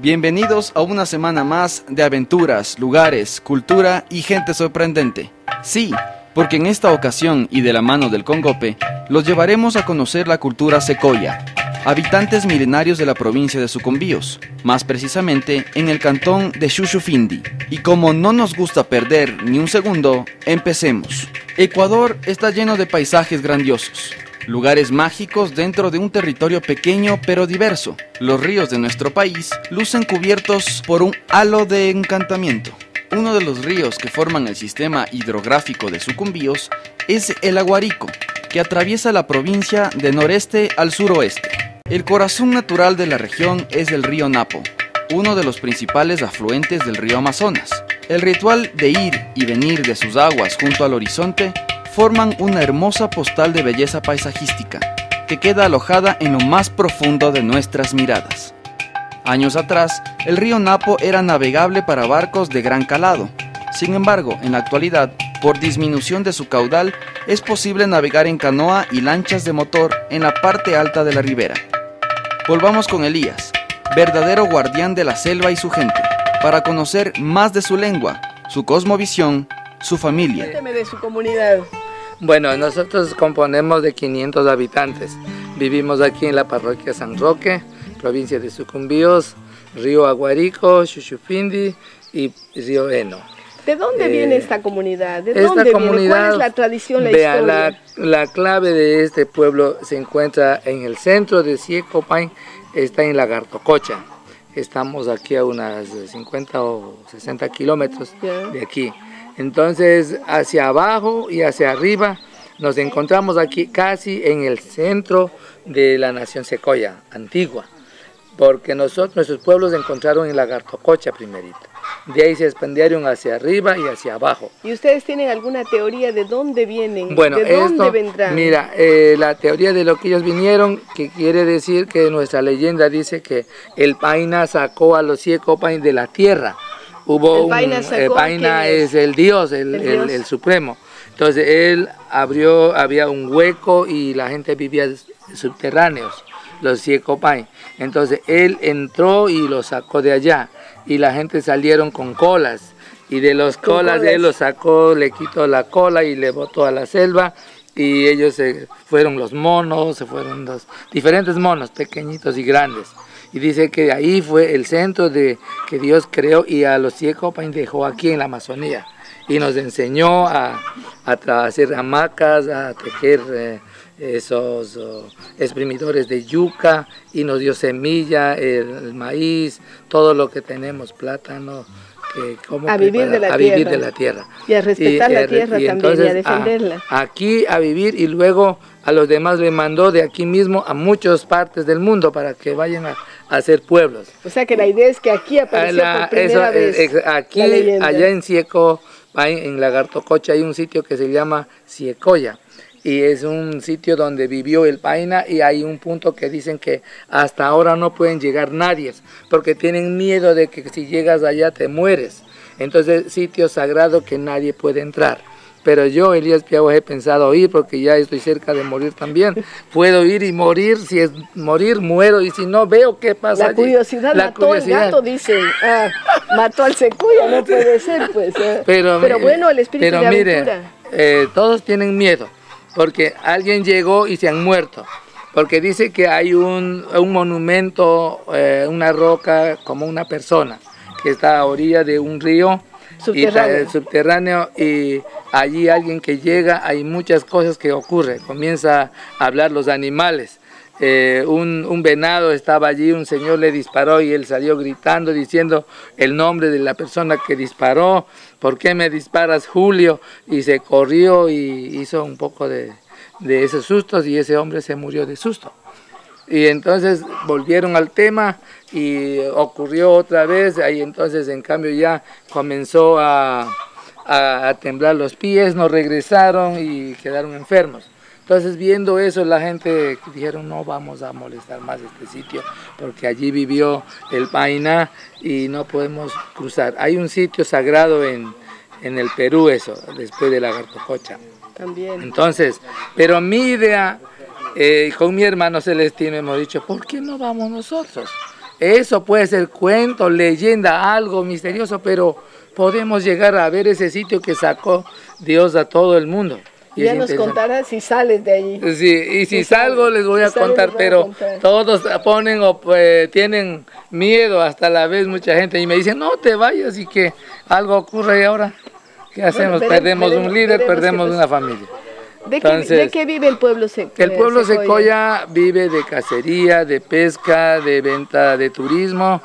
Bienvenidos a una semana más de aventuras, lugares, cultura y gente sorprendente. Sí, porque en esta ocasión y de la mano del Congope, los llevaremos a conocer la cultura secoya, habitantes milenarios de la provincia de Sucumbíos, más precisamente en el cantón de Xuxufindi. Y como no nos gusta perder ni un segundo, empecemos. Ecuador está lleno de paisajes grandiosos, lugares mágicos dentro de un territorio pequeño pero diverso. Los ríos de nuestro país lucen cubiertos por un halo de encantamiento. Uno de los ríos que forman el sistema hidrográfico de Sucumbíos es el Aguarico, que atraviesa la provincia de noreste al suroeste. El corazón natural de la región es el río Napo, uno de los principales afluentes del río Amazonas. El ritual de ir y venir de sus aguas junto al horizonte forman una hermosa postal de belleza paisajística que queda alojada en lo más profundo de nuestras miradas. Años atrás, el río Napo era navegable para barcos de gran calado. Sin embargo, en la actualidad, por disminución de su caudal, es posible navegar en canoa y lanchas de motor en la parte alta de la ribera. Volvamos con Elías, verdadero guardián de la selva y su gente, para conocer más de su lengua, su cosmovisión, su familia. Bueno, nosotros componemos de 500 habitantes. Vivimos aquí en la parroquia San Roque, provincia de Sucumbíos, río Aguarico, Xuxufindi y río Eno. ¿De dónde Eh, viene esta comunidad? ¿De esta dónde viene? ¿Cuál es la tradición, la vea, historia? la, la clave de este pueblo se encuentra en el centro de Siecopay, está en Lagartococha. Estamos aquí a unas 50 o 60 kilómetros de aquí. Entonces, hacia abajo y hacia arriba nos encontramos aquí casi en el centro de la nación secoya, antigua, porque nosotros, nuestros pueblos se encontraron en Lagartococha primerito. De ahí se expandieron hacia arriba y hacia abajo. ¿Y ustedes tienen alguna teoría de dónde vienen? Bueno, ¿De dónde esto, vendrán? mira, eh, la teoría de lo que ellos vinieron, que quiere decir que nuestra leyenda dice que el Paina sacó a los Siecopain de la tierra. Hubo El un, Paina eh, Paina ¿quién es? el dios, el, El dios. el supremo. Entonces él abrió, había un hueco y la gente vivía subterráneos, los Siecopain. Entonces él entró y los sacó de allá y la gente salieron con colas y de los colas, colas. él los sacó, le quitó la cola y le botó a la selva y ellos se fueron los monos, se fueron los diferentes monos, pequeñitos y grandes. Y dice que ahí fue el centro de que Dios creó y a los Siecopain dejó aquí en la Amazonía. Y nos enseñó a, a hacer hamacas, a tejer eh, esos oh, exprimidores de yuca y nos dio semilla, el, el maíz, todo lo que tenemos, plátano. Que, cómo A vivir de la a vivir tierra. de la tierra. Y a respetar la tierra también, y a defenderla. aquí a vivir y luego a los demás le mandó de aquí mismo a muchas partes del mundo para que vayan a hacer pueblos. O sea que la idea es que aquí apareció la- por primera eso, vez aquí, la allá en Cieco, en Lagartococha, hay un sitio que se llama Ciecoya. Y es un sitio donde vivió el Paina y hay un punto que dicen que hasta ahora no pueden llegar nadie, porque tienen miedo de que si llegas allá te mueres. Entonces, sitio sagrado que nadie puede entrar. Pero yo, Elías Piagua, he pensado ir porque ya estoy cerca de morir también. Puedo ir y morir, si es morir, muero, y si no, veo qué pasa. La allí. curiosidad La mató al gato, dicen. Ah, mató al secuya, no puede ser, pues. ah. Pero, Pero eh, bueno, el espíritu pero de mire, aventura. eh, todos tienen miedo, porque alguien llegó y se han muerto. Porque dice que hay un, un monumento, eh, una roca como una persona, que está a orilla de un río y Subterráneo. subterráneo y allí alguien que llega, hay muchas cosas que ocurren. Comienza a hablar los animales. Eh, un, un venado estaba allí, un señor le disparó y él salió gritando diciendo el nombre de la persona que disparó, ¿por qué me disparas Julio? Y se corrió y hizo un poco de, de esos sustos y ese hombre se murió de susto. Y entonces volvieron al tema y ocurrió otra vez, ahí entonces en cambio ya comenzó a, a- a temblar los pies, no regresaron y quedaron enfermos. Entonces viendo eso la gente dijeron no vamos a molestar más este sitio porque allí vivió el Paina y no podemos cruzar. Hay un sitio sagrado en, en el Perú eso, después de la Gartococha. También. Entonces, pero mi idea, eh, con mi hermano Celestino hemos dicho, ¿por qué no vamos nosotros? Eso puede ser cuento, leyenda, algo misterioso, pero podemos llegar a ver ese sitio que sacó Dios a todo el mundo. ya nos contarás si sales de allí. Sí, y si, salgo les voy a contar, pero todos ponen o pues, tienen miedo hasta la vez mucha gente y me dicen, no te vayas y que algo ocurre y ahora, ¿qué hacemos? perdemos un líder, perdemos una familia. ¿De, qué, vive el pueblo Secoya? El pueblo Secoya vive de cacería, de pesca, de venta de turismo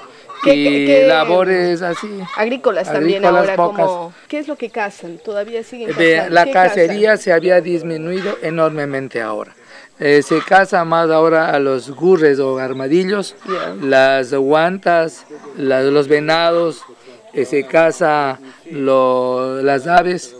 y labores así. Agrícolas, también ahora, como, ¿qué es lo que cazan? ¿Todavía siguen cazando? La cacería se había disminuido enormemente ahora. Eh, se caza más ahora a los gurres o armadillos, las guantas, los venados, eh, se caza las aves,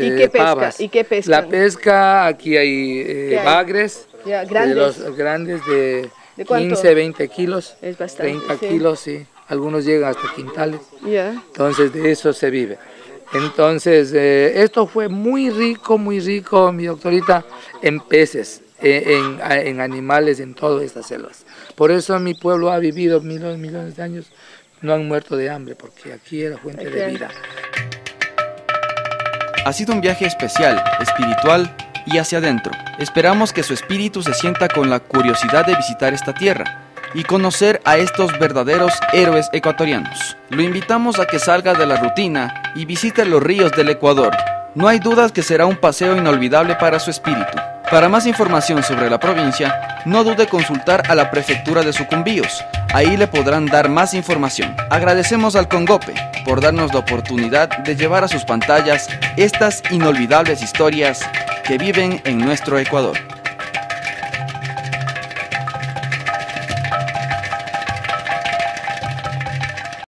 ¿Y qué pesca? ¿Y qué pesca? La pesca, aquí hay eh, bagres, ¿grandes? De los grandes de, 15, 20 kilos, es bastante, 30 kilos, sí. Algunos llegan hasta quintales. Entonces de eso se vive. Entonces eh, esto fue muy rico, muy rico, mi doctorita, en peces, en, en, animales, en todas estas selvas. Por eso mi pueblo ha vivido millones, millones de años, no han muerto de hambre, porque aquí era fuente de vida. Ha sido un viaje especial, espiritual y hacia adentro. Esperamos que su espíritu se sienta con la curiosidad de visitar esta tierra y conocer a estos verdaderos héroes ecuatorianos. Lo invitamos a que salga de la rutina y visite los ríos del Ecuador. No hay dudas que será un paseo inolvidable para su espíritu. Para más información sobre la provincia, no dude consultar a la prefectura de Sucumbíos. Ahí le podrán dar más información. Agradecemos al Congope por darnos la oportunidad de llevar a sus pantallas estas inolvidables historias que viven en nuestro Ecuador.